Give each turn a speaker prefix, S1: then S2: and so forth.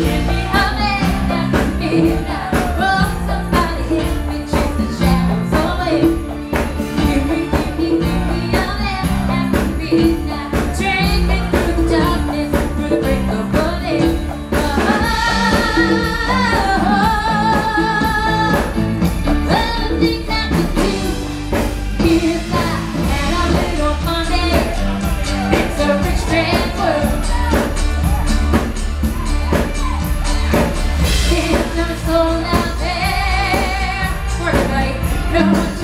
S1: you. come.